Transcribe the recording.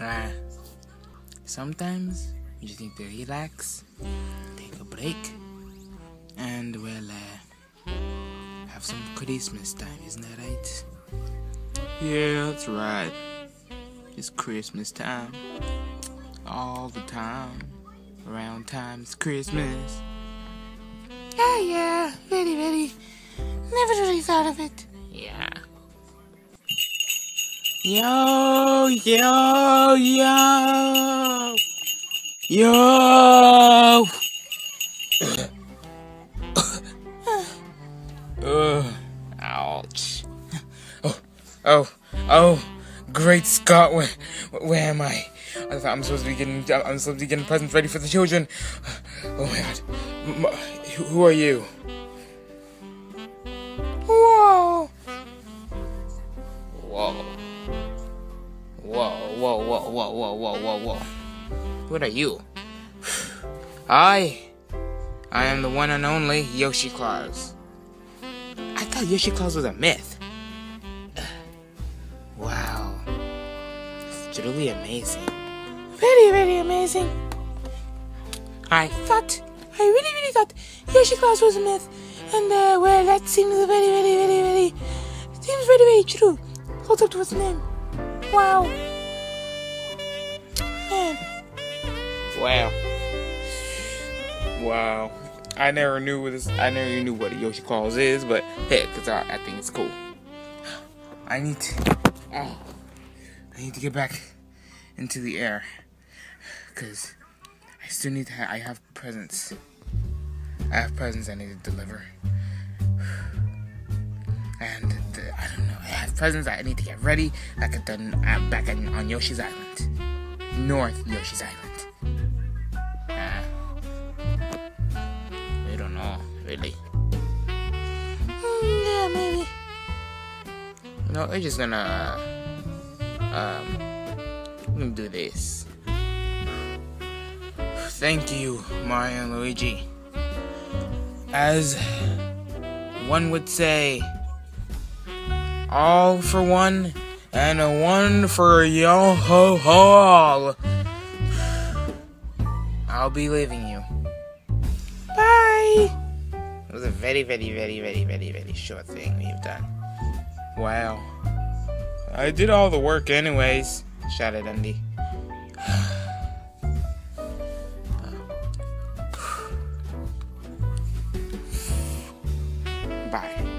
Uh, sometimes you just need to relax, take a break, and well, uh, have some Christmas time, isn't that right? Yeah, that's right. It's Christmas time. All the time. Around time it's Christmas. Yeah, yeah, very, very. Never really thought of it. Yeah. Yo, yo, yo. Yo. Ouch. Oh, oh, oh. Great Scott, where, where am I? I thought I'm supposed to be getting, I'm supposed to be getting presents ready for the children. Oh my god. Who are you? Whoa, whoa, whoa, whoa, whoa, whoa, whoa, whoa. What are you? I. I am the one and only Yoshi Claus. I thought Yoshi Claus was a myth. Wow. It's truly amazing. Very, very amazing. I Thought, I really, really thought Yoshi Claus was a myth. And, uh, well, that seems very, very, very, very, seems very, very true. Hold up to his name. Wow. Wow. Wow. I never knew what this. I never knew what a Yoshi Claus is, but hey, cause I, I think it's cool. I need to. Oh, I need to get back into the air, cause I still need to. Ha- I have presents. I have presents I need to deliver, and the, I don't know. that I need to get ready. Like the uh, back on, on Yoshi's Island, North Yoshi's Island. Uh, I don't know, really. mm, yeah, maybe. Know, we're just gonna um we're gonna do this. Thank you, Mario and Luigi. As one would say, all for one, and a one for yo ho ho all. I'll be leaving you. Bye. It was a very, very, very, very, very, very short thing we've done. Wow. I did all the work anyways, shouted Andy. Bye.